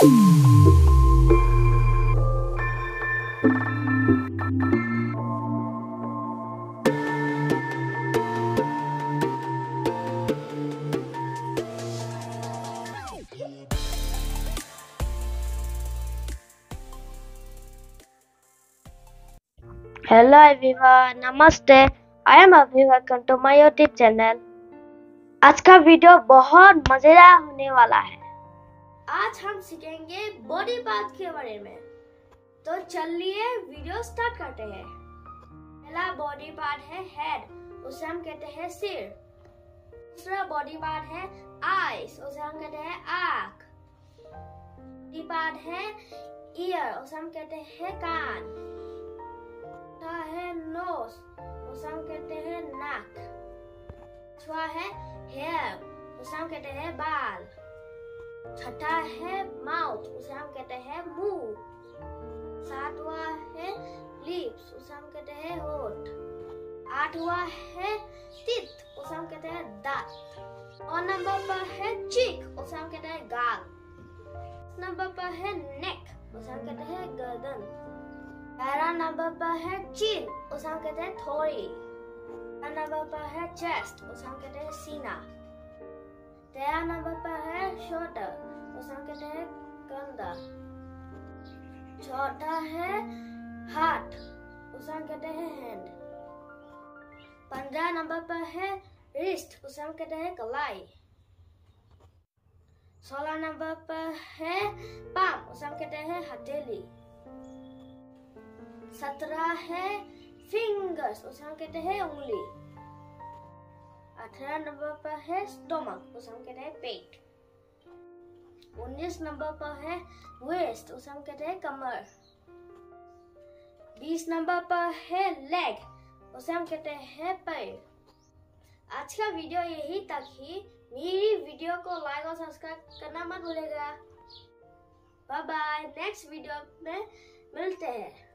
Hello everyone, नमस्ते I am Abhi welcome to my YouTube channel आज का video बहुत मज़ेदार होने वाला है। आज हम सीखेंगे बॉडी पार्ट के बारे में। तो चलिए वीडियो स्टार्ट करते हैं। पहला बॉडी पार्ट है हेड उसे हम कहते हैं सिर। दूसरा बॉडी पार्ट है आईज उसे हम कहते हैं आँख। बॉडी पार्ट है ईयर उसे हम कहते हैं कान। छठा है नोज़ उसे हम कहते हैं नाक। छठवा है हेयर उसे हम कहते हैं बाल। छठा है माउथ, उसे हम कहते हैं मुँह। सातवा है लिप्स, उसे हम कहते हैं होठ। आठवा है टीथ उसे हम कहते हैं दांत। और नंबर पर है चीक उसे हम कहते हैं गाल। नंबर पर है नेक, उसे हम कहते हैं गर्दन। ग्यारह नंबर पर है चिन, उसे हम कहते हैं थोड़ी। नंबर पर है चेस्ट, उसे हम कहते हैं सीना। तेरह नंबर पर है उसे हम कहते हैं कंधा। चौथा है हाथ, उसे कहते हैं हैंड पंद्रह नंबर पर है रिस्ट उसे कहते हैं कलाई। सोलह नंबर पर है पाम, उसे कहते हैं हथेली। सत्रह है फिंगर्स उसे कहते हैं उंगली। अठारह नंबर पर है स्टोमक, उसे हम कहते हैं पेट। उन्नीस नंबर पर है वेस्ट उसे हम कहते हैं कमर। बीस नंबर पर है लेग उसे हम कहते हैं पैर। आज का वीडियो यही तक ही। मेरी वीडियो को लाइक और सब्सक्राइब करना मत भूलेगा बाय बाय नेक्स्ट वीडियो में मिलते हैं।